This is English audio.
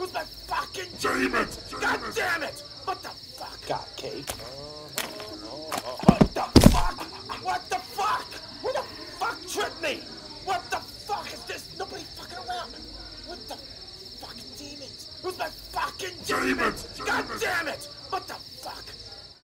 Who's my fucking Damn it! God Damn it! What the fuck? Got cake. What the fuck? What the fuck? Who the fuck tripped me? What the fuck is this? Nobody fucking around. What the fucking demons? Who's my fucking Damn demons? God damn it! What the